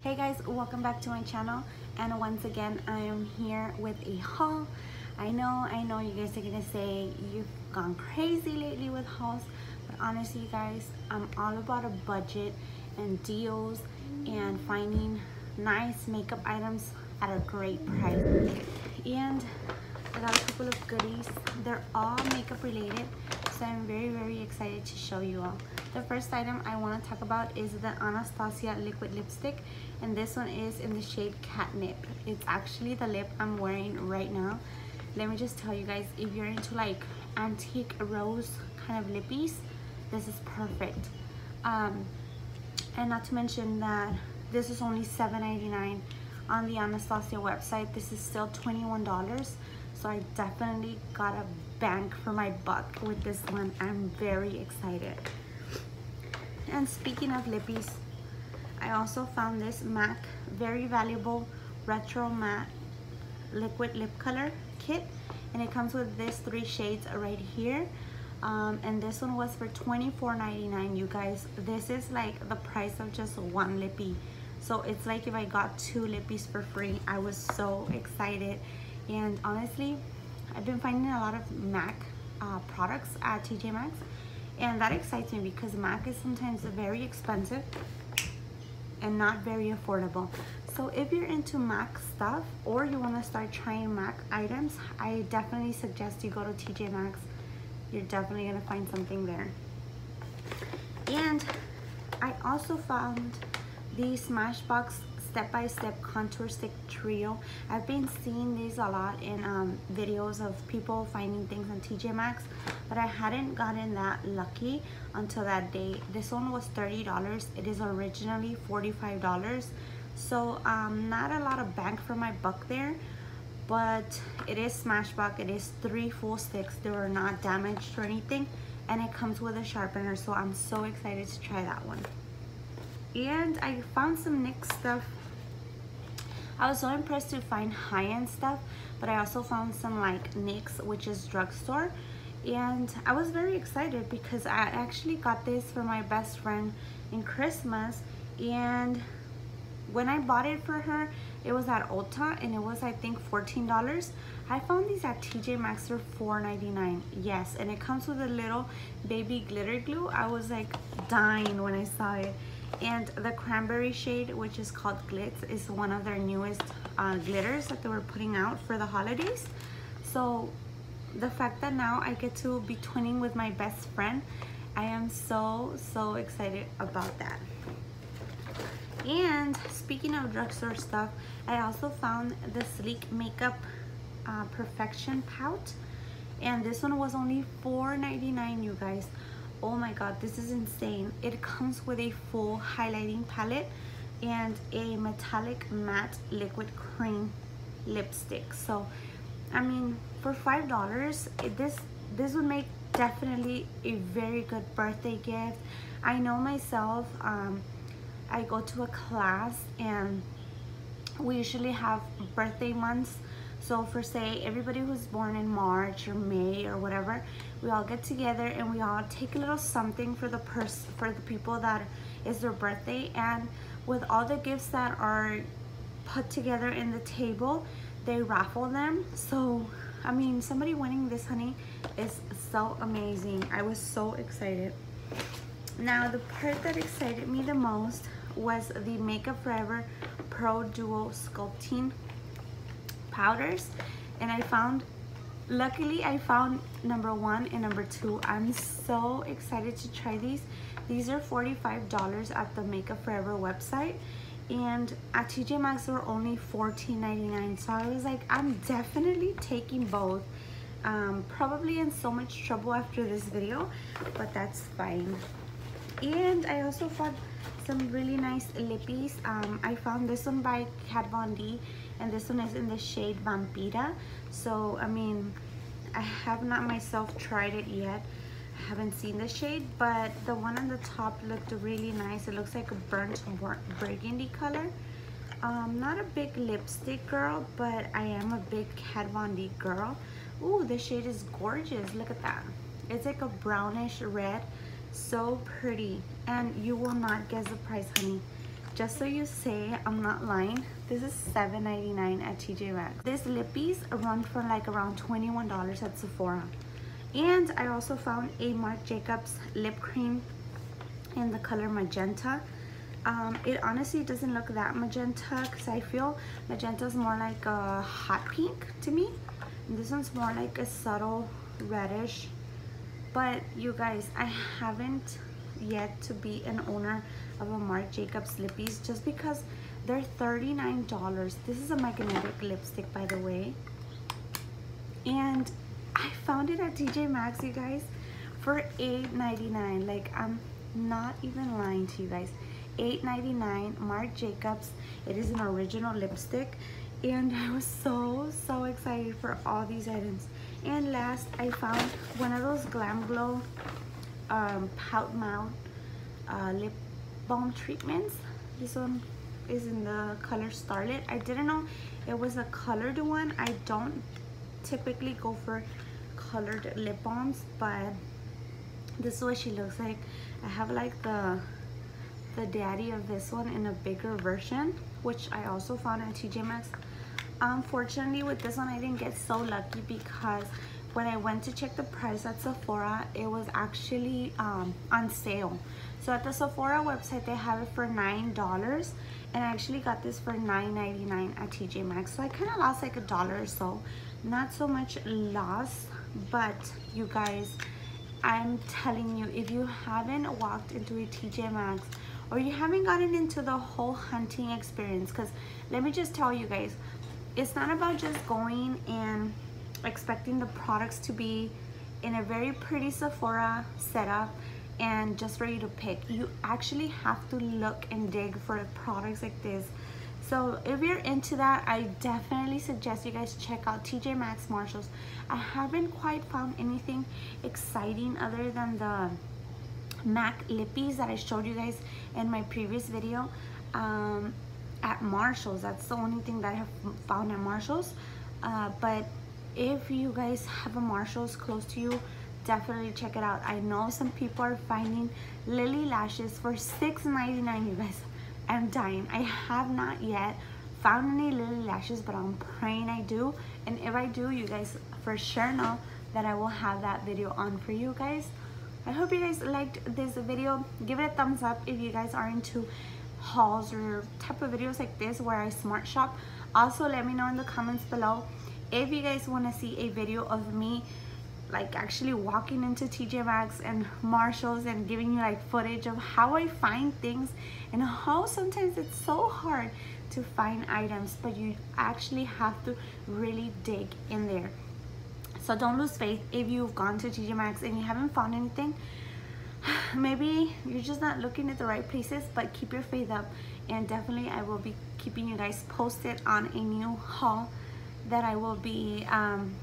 Hey guys, welcome back to my channel and once again I am here with a haul. I know, I know you guys are gonna say you've gone crazy lately with hauls, but honestly you guys, I'm all about a budget and deals and finding nice makeup items at a great price. And I got a couple of goodies. They're all makeup related, so I'm very, very excited to show you all. The first item I want to talk about is the Anastasia liquid lipstick and this one is in the shade Catnip. It's actually the lip I'm wearing right now. Let me just tell you guys, if you're into like antique rose kind of lippies, this is perfect. Um, and not to mention that this is only $7.99 on the Anastasia website. This is still $21. So I definitely got a bank for my buck with this one. I'm very excited. And speaking of lippies, I also found this MAC Very Valuable Retro Matte Liquid Lip Color Kit. And it comes with this three shades right here. Um, and this one was for $24.99 you guys this is like the price of just one lippy so it's like if I got two lippies for free I was so excited and honestly I've been finding a lot of MAC uh, products at TJ Maxx and that excites me because MAC is sometimes very expensive and not very affordable. So if you're into MAC stuff or you want to start trying MAC items, I definitely suggest you go to TJ Maxx. You're definitely going to find something there. And I also found the Smashbox step-by-step -step contour stick trio. I've been seeing these a lot in um, videos of people finding things on TJ Maxx, but I hadn't gotten that lucky until that day. This one was $30. It is originally $45. So um, not a lot of bang for my buck there, but it is Smashbox. It is three full sticks. They were not damaged or anything, and it comes with a sharpener, so I'm so excited to try that one and I found some NYX stuff I was so impressed to find high-end stuff, but I also found some like NYX, which is drugstore. And I was very excited because I actually got this for my best friend in Christmas. And when I bought it for her, it was at Ulta and it was I think $14. I found these at TJ Maxx for $4.99. Yes, and it comes with a little baby glitter glue. I was like dying when I saw it and the cranberry shade which is called glitz is one of their newest uh, glitters that they were putting out for the holidays. So the fact that now I get to be twinning with my best friend I am so so excited about that. And speaking of drugstore stuff I also found the sleek makeup uh, perfection pout. And this one was only $4.99 you guys oh my god this is insane. It comes with a full highlighting palette and a metallic matte liquid cream lipstick. So I mean for five dollars this this would make definitely a very good birthday gift. I know myself um, I go to a class and we usually have birthday months. So for say everybody who's born in March or May or whatever, we all get together and we all take a little something for the person for the people that is their birthday and with all the gifts that are put together in the table, they raffle them. So I mean somebody winning this honey is so amazing. I was so excited. Now the part that excited me the most was the Makeup Forever Pro Duo Sculpting powders and I found luckily I found number one and number two. I'm so excited to try these. These are $45 at the Makeup Forever website. And at TJ Maxx they were only $14.99 so I was like I'm definitely taking both. Um, probably in so much trouble after this video but that's fine. And I also found some really nice lippies. Um, I found this one by Kat Von D and this one is in the shade Vampira. So I mean I have not myself tried it yet. I haven't seen the shade but the one on the top looked really nice. It looks like a burnt burgundy color. Um, not a big lipstick girl but I am a big Kat Von D girl. Ooh, the shade is gorgeous. Look at that. It's like a brownish red. So pretty. And you will not guess the price honey just so you say I'm not lying, this is $7.99 at TJ Maxx. This lippies run for like around $21 at Sephora. And I also found a Marc Jacobs lip cream in the color magenta. Um, it honestly doesn't look that magenta because I feel magenta is more like a hot pink to me. And this one's more like a subtle reddish. But you guys, I haven't yet to be an owner of a Marc Jacobs lippies just because they're $39. This is a magnetic lipstick, by the way. And I found it at TJ Maxx, you guys, for $8.99. Like, I'm not even lying to you guys. $8.99, Marc Jacobs. It is an original lipstick. And I was so, so excited for all these items. And last, I found one of those Glam Glow um, PoutMud uh, lip balm treatments. This one is in the color Starlit. I didn't know it was a colored one. I don't typically go for colored lip balms, but this is what she looks like. I have like the the daddy of this one in a bigger version, which I also found at TJ Maxx. Unfortunately, with this one, I didn't get so lucky because when I went to check the price at Sephora, it was actually um, on sale. So at the Sephora website, they have it for $9 and I actually got this for $9.99 at TJ Maxx. So I kind of lost like a dollar or so. Not so much loss, but you guys, I'm telling you, if you haven't walked into a TJ Maxx or you haven't gotten into the whole hunting experience, because let me just tell you guys, it's not about just going and expecting the products to be in a very pretty Sephora setup and just you to pick. You actually have to look and dig for products like this. So if you're into that, I definitely suggest you guys check out TJ Maxx Marshalls. I haven't quite found anything exciting other than the MAC Lippies that I showed you guys in my previous video um, at Marshalls. That's the only thing that I have found at Marshalls. Uh, but if you guys have a Marshalls close to you, definitely check it out. I know some people are finding Lilly lashes for $6.99, you guys. I'm dying. I have not yet found any Lilly lashes, but I'm praying I do. And if I do, you guys for sure know that I will have that video on for you guys. I hope you guys liked this video. Give it a thumbs up if you guys are into hauls or type of videos like this where I smart shop. Also, let me know in the comments below if you guys want to see a video of me like actually walking into TJ Maxx and Marshalls and giving you like footage of how I find things and how sometimes it's so hard to find items but you actually have to really dig in there. So don't lose faith if you've gone to TJ Maxx and you haven't found anything. Maybe you're just not looking at the right places but keep your faith up. And definitely I will be keeping you guys posted on a new haul that I will be um,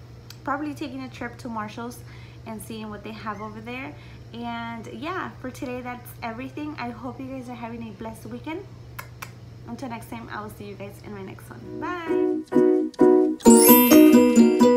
probably taking a trip to Marshall's and seeing what they have over there. And yeah, for today, that's everything. I hope you guys are having a blessed weekend. Until next time, I will see you guys in my next one. Bye!